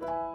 you